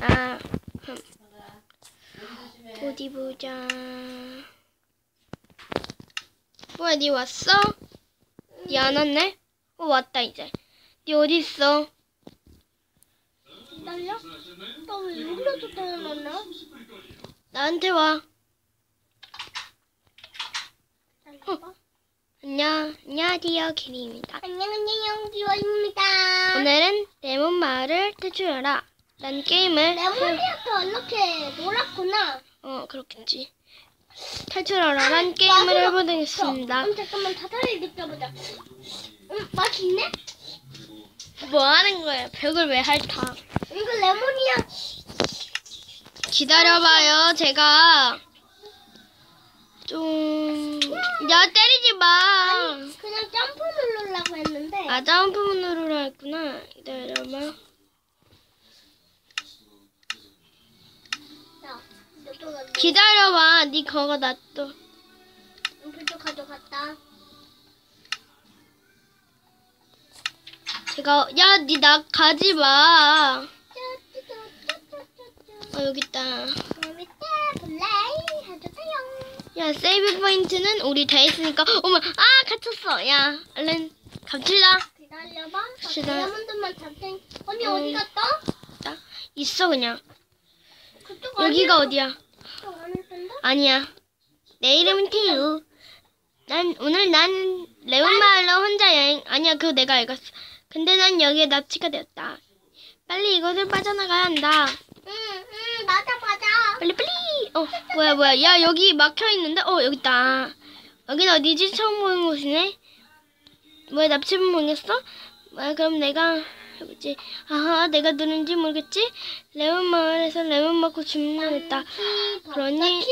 아, 흠. 어디 보자. 뭐야, 니 왔어? 니 안 왔네? 어, 왔다, 이제. 니 어디 있어? 기다려? 나왜 여기라도 태어났나? 나한테 와. 기다려봐. 안녕, 안녕하세요, 키리입니다. 안녕하세요, 기와입니다. 오늘은 레몬 마을을 탈출하라. 란 게임을 레몬이한테 이렇게 놀았구나. 어 그렇겠지. 탈출하라란 게임을 해보겠습니다. 음, 잠깐만 다다리 느껴보자. 음, 맛있네? 뭐 하는 거야? 벽을 왜 핥아? 이거 레몬이야. 기다려봐요. 제가 좀... 야 때리지 마. 그냥 점프 누르려고 했는데. 아 점프문으로 했구나. 기다려봐. 자, 이거 가져. 기다려봐. 네 거가 놔둬. 이거 가져갔다. 제가 야 니 나 가지 마. 어 여기 있다. 야 세이브 포인트는 우리 다 했으니까 어머 아 갇혔어 야 얼른 감칠라 기다려봐. 시다. 레몬들만 잡생. 언니 음. 어디 갔다? 나 있어 그냥 여기가? 어디야? 아니야. 내 이름은 태유. 난 오늘 난 레몬 마을로 혼자 여행 아니야 그거 내가 읽었어. 근데 난 여기에 납치가 되었다. 빨리 이곳을 빠져나가야 한다. 응, 응, 맞아, 맞아. 빨리 빨리. 어 뭐야 뭐야. 야 여기 막혀 있는데? 어 여기 있다. 여긴 어디지? 처음 보는 곳이네. 뭐야 납치범 보냈어? 뭐야 그럼 내가 해보지 아하 내가 누른지 모르겠지? 레몬 마을에서 레몬 먹고 주문하겠다. 그러니.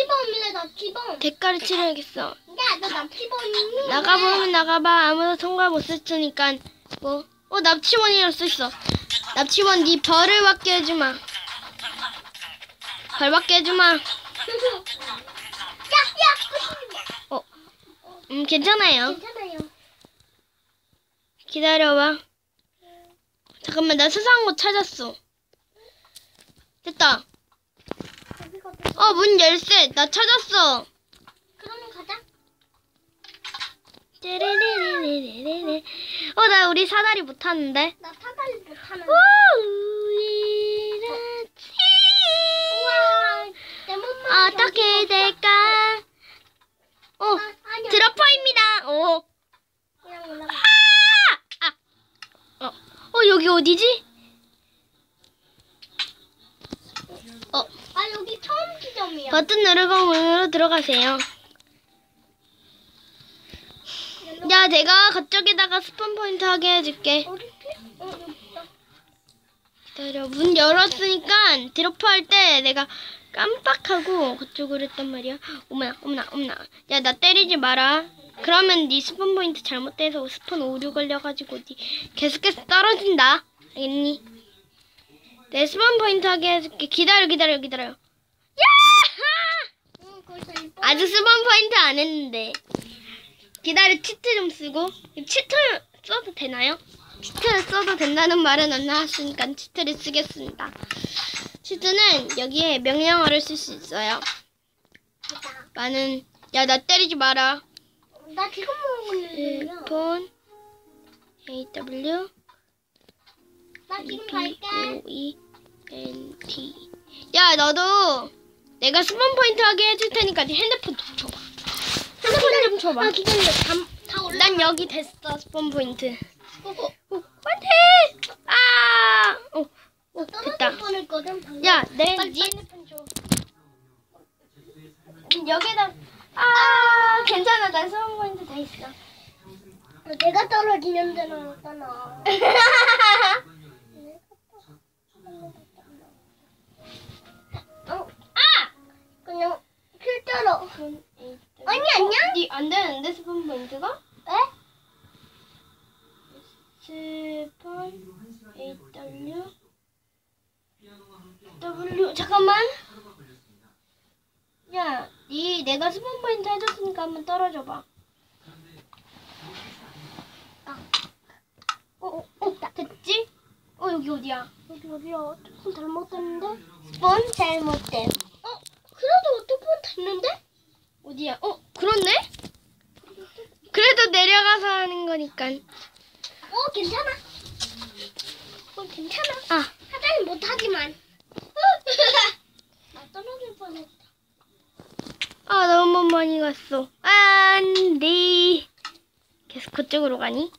대가를 치러야겠어. 야, 너 납치범이니? 나가보면 나가봐. 아무도 통과 못 했으니까. 뭐 어 납치원이라고 써있어. 납치원 네 벌을 받게 해주마. 벌 받게 해주마. 야, 야, 어, 음, 괜찮아요. 괜찮아요. 기다려봐. 잠깐만, 나 수상한 곳 찾았어. 됐다. 어, 문 열쇠. 나 찾았어. 그러면 가자. 어, 나 우리 사다리 못 타는데. 나 사다리. 우와, 레몬만. 어떻게 될까? 어, 아. 드러퍼입니다. 어. 그냥 올라가. 어, 어, 여기 어디지? 어, 아, 여기 처음 지점이야. 버튼 누르고 문으로 들어가세요. 야, 내가 그쪽에다가 spawn point 하게 해줄게. 어. 기다려. 문 열었으니까 drop 할때 내가 깜빡하고 그쪽으로 했단 말이야. 어머나, 어머나, 어머나. 야, 나 때리지 마라. 그러면 네 spawn point 잘못돼서 spawn 오류 걸려가지고 네 계속해서 떨어진다. 알겠니? 내 spawn point 하게 해줄게. 기다려, 기다려, 기다려. 야! 아직 스폰 포인트 안 했는데. 기다려, 치트 좀 쓰고. 치트 써도 되나요? 치트를 써도 된다는 말은 안 나왔으니까 치트를 쓰겠습니다. 치트는 여기에 명령어를 쓸 수 있어요. 많은, 야, 나 때리지 마라. 나 지금 중이야. 폰, AW, 나 지금 갈게. O, E, N, T. 야, 너도 내가 스폰 포인트 하게 해줄 테니까 네 핸드폰 좀 줘봐. 핸드폰 좀 줘봐. 아, 기다려. 다, 올라. 난 여기 됐어 스폰 포인트. 어, 어, 어, 안돼. 아, 어, 있다. 야, 내 집. 음, 여기다. 아, 괜찮아. 난 소원 포인트 다 있어. 아, 내가 떨어지는 데는 없잖아. 어? 아! 그냥 아니, 안녕? 안 되는데, 스폰 포인트가? 에? 스폰, 8W. 내가 스폰 포인트 해줬으니까 한번 떨어져 봐. 어, 어, 어, 됐지? 어, 여기 어디야? 우리 우리가 조금 잘못했는데? 스폰 잘못됨. 어? 그래도 두번 됐는데? 어디야? 어, 그렇네? 그래도 내려가서 하는 거니까. 어 괜찮아. 어 괜찮아. 아, 하자는 못하지만. 나 떨어질 뻔했다. 아, 너무 많이 갔어. 안 돼. 계속 그쪽으로 가니?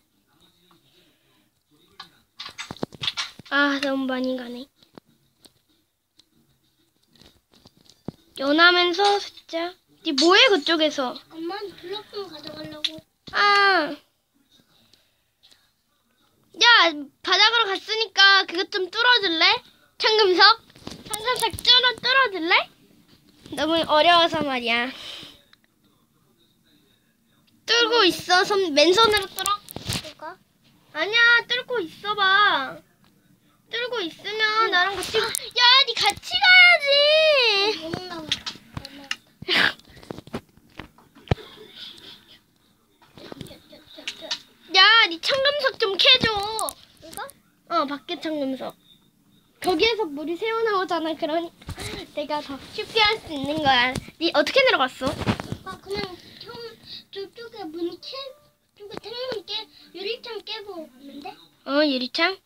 아, 너무 많이 가네. 연하면서 숫자. 니 뭐해, 그쪽에서? 잠깐만 블록 좀 가져가려고. 아. 야, 바닥으로 갔으니까 그것 좀 뚫어줄래? 청금석? 청금석 뚫어, 뚫어줄래? 너무 어려워서 말이야. 뚫고 있어. 손, 맨손으로 뚫어. 이거? 아니야, 뚫고 있어봐. 뚫고 있으면 나랑 같이. 야, 니 같이 가야지. 야, 니 청금석 좀 캐줘. 이거? 어, 밖에 청금석. 거기에서 물이 새어나오잖아. 그러니까 내가 더 쉽게 할 수 있는 거야. 니 어떻게 내려갔어? 아 그냥 청 저쪽에 문 캐, 쪽에 창문 깨 유리창 깨고 오는데? 어, 유리창?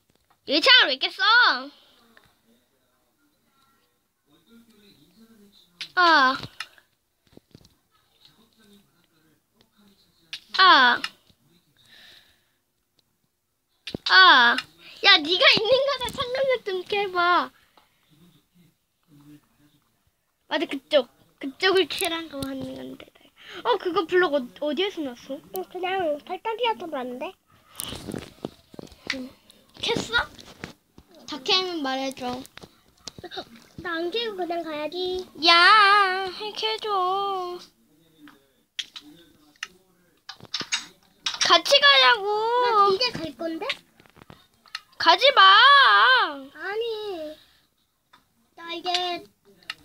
유리창을 왜 깼어? 아. 아. 아. 야, 네가 있는 거다 청금석 좀 캐봐. 맞아, 그쪽. 그쪽을 캐라고 하는 건데. 어, 그거 블록 어, 어디에서 났어? 응 그냥 팔다리한테 봤는데? 캤어? 다 캐면 말해줘. 나안 깨고 그냥 가야지. 야, 해줘. 같이 나 가자고. 이제 갈 건데? 가지 마. 아니. 나 이제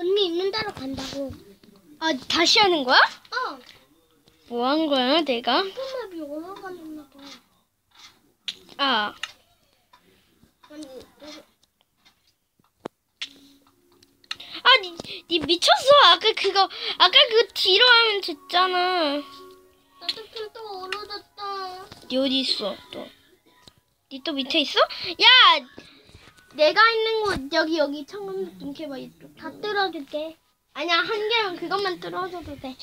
언니 있는 데로 간다고. 아, 다시 하는 거야? 어. 뭐 한 거야, 내가? 슈퍼맵이 올라가는 거 봐. 아, 아니, 이거- 아, 니, 니 미쳤어. 아까 그거, 아까 그 뒤로 하면 됐잖아. 나 특히 또 얼어졌다. 니 어디 있어, 또? 니 또 밑에 있어? 야! 내가 있는 곳, 여기, 여기 청금 좀 캐봐, 이쪽. 다 뚫어줄게. 아니야, 한 개만 그것만 뚫어줘도 돼.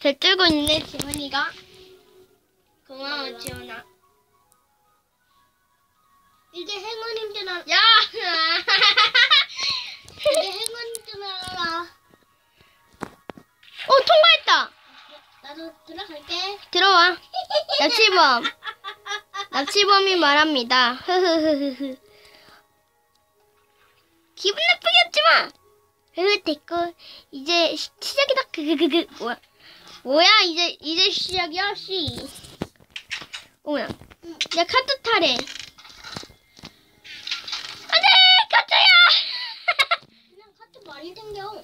잘 뚫고 있네, 지원이가. 고마워, 지원아. 이제 행운인 줄 알아. 야! 이제 행운인 줄 알아. 어, 통과했다! 나도 들어갈게. 들어와. 납치범. 납치범이 말합니다. 기분 나쁘게 하지 마! 흐흐, 됐고. 이제 시- 시작이다. 그그그그. 뭐야. 뭐야, 이제, 이제 시작이야, 씨. 어머나. 야, 카트 타래. 안 돼! 가짜야! 그냥 카트 많이 생겨.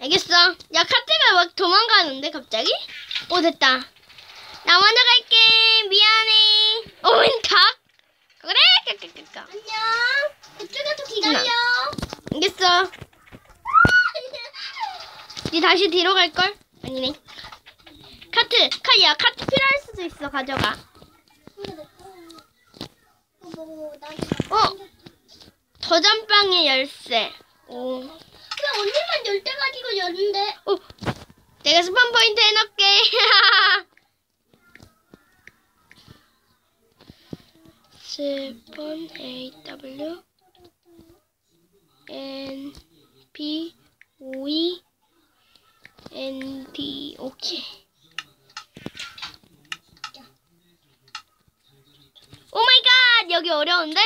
알겠어. 야, 카트가 막 도망가는데, 갑자기? 오, 됐다. 나 먼저 갈게. 미안해. 오, 웬 닭? 그래? 까까까까. 안녕. 그쪽에서 기다려. 알겠어. 니 다시 뒤로 갈걸? 아니네. 카트, 카, 야, 카트 필요할 수도 있어. 가져가. 어? 저장방의 열쇠. 오. 왜 언니만 열때 가지고 여는데? 오. 내가 스폰 포인트 해놓을게. 스폰 A W N P O E N D 오케이. Oh my god! 여기 어려운데?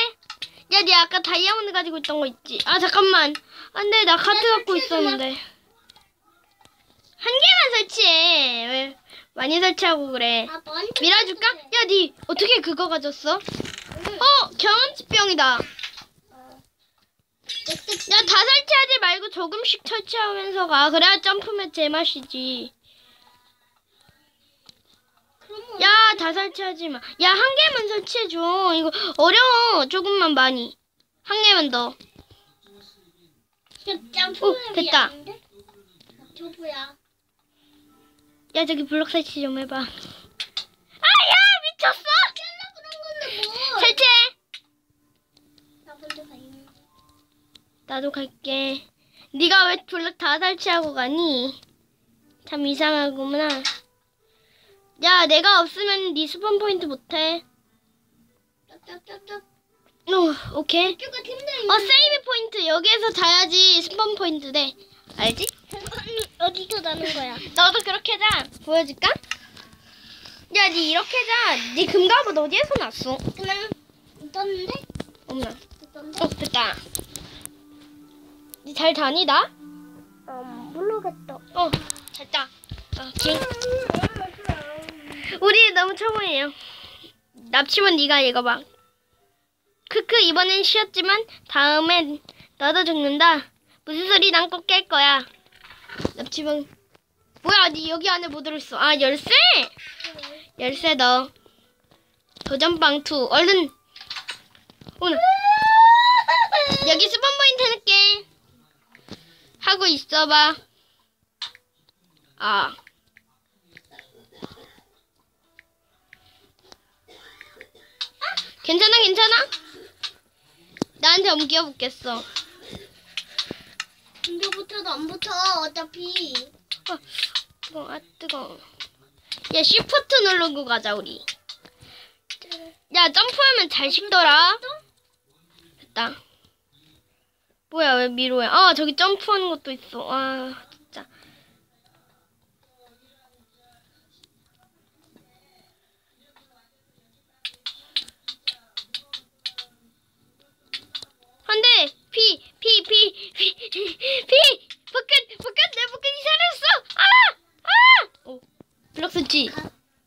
야, 니 아까 다이아몬드 가지고 있던 거 있지? 아, 잠깐만. 안 돼, 나 카트 야, 갖고. 있었는데. 한 개만 설치해. 왜 많이 설치하고 그래? 아, 밀어줄까? 야, 니 어떻게 그거 가졌어? 어, 경험치병이다. 야, 다 설치하지 말고 조금씩 설치하면서 가. 그래야 점프면 제맛이지. 야, 다 설치하지 마. 야, 한 개만 설치해줘. 이거 어려워. 조금만 많이. 한 개만 더. 오, 됐다. 야, 저기 블록 설치 좀 해봐. 아, 야, 미쳤어! 설치해! 나 먼저 가요. 나도 갈게. 네가 왜 블록 다 설치하고 가니? 참 이상하구나. 야, 내가 없으면 네 spawn point 못해. 어, 오케이. 어, save point. 여기에서 자야지 spawn point 돼. 알지? 어디서 나는 거야? 너도 그렇게 자. 보여줄까? 야, 니 이렇게 자. 니 금갑옷 어디에서 났어? 그냥 떴는데? 어머나. 떴는데? 어, 됐다. 니잘 나? 어, 모르겠다. 어, 잘 자. 어, 오케이. 우리 너무 초보예요. 납치문 네가 읽어봐. 크크 이번엔 쉬었지만 다음엔 너도 죽는다. 무슨 소리 난 꼭 깰 거야. 납치문 뭐야 니 여기 안에 뭐 들어있어? 아 열쇠? 열쇠 넣어. 도전빵 2 얼른 오늘 여기 스폰 포인트 넣게 하고 있어봐. 아. 괜찮아, 괜찮아? 나한테 옮겨 붙겠어. 근데부터도 안 붙어, 어차피. 어, 뜨거, 아, 뜨거. 야, 쉬프트 누르고 가자, 우리. 야, 점프하면 잘 식더라. 됐다. 뭐야, 왜 미로야? 아, 저기 점프하는 것도 있어. 아, 진짜. 안 돼! 피! 피! 피! 피! 피! 버켓! 버켓! 내 버켓이 살았어! 아! 아! 오, 블럭 설치!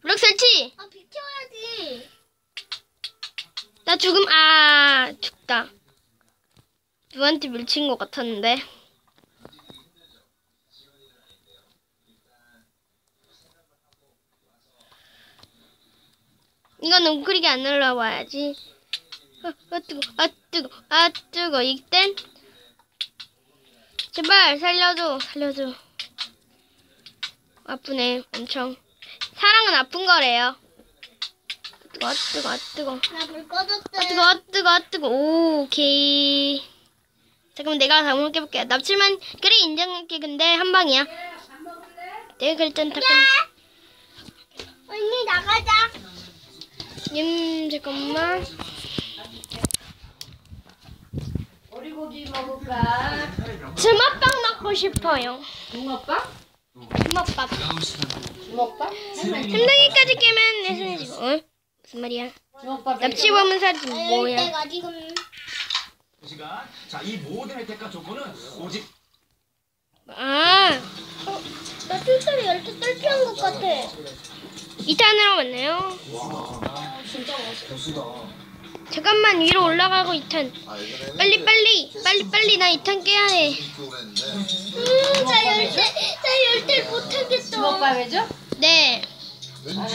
블럭 설치! 아, 비켜야지. 나 죽음, 아, 죽다. 누구한테 밀친 것 같았는데. 이건 웅크리게 안 올라와야지. 아, 아, 뜨거, 아, 뜨거, 아, 뜨거. 이땐 제발 살려줘, 살려줘. 아프네, 엄청. 사랑은 아픈 거래요. 뜨거, 아, 뜨거, 아, 뜨거. 나 불 꺼졌어. 아 뜨거 아 뜨거 아 뜨거 오, 오케이 잠깐만 내가 다 먹여볼게 납치만 그래 인정할게 근데 한 방이야 내가 그랬잖아 닭 언니, 나가자. 음 잠깐만 오리고기 먹을까? 주먹밥 먹고 싶어요 붕어빵? 주먹밥 주먹밥? 삼등이까지 깨면 내손해지고 어? 무슨 말이야 주먹밥 납치 범은 사지 뭐야 내가 지금. 시간. 자, 이 모든 혜택과 조건은 오직 아나 술자리 열두 딸피한 것 같아. 2탄으로 만나요 잠깐만 위로 올라가고 2탄 빨리 빨리 빨리 빨리 나 2탄 깨야 해 음, 나 열대, 나 열대 못하겠어. 주먹밥 해줘? 네. 아,